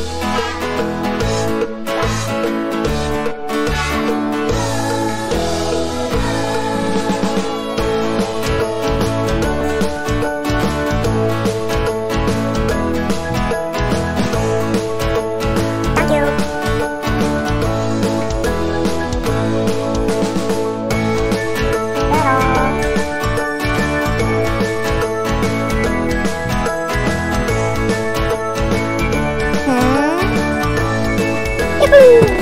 Música Woo!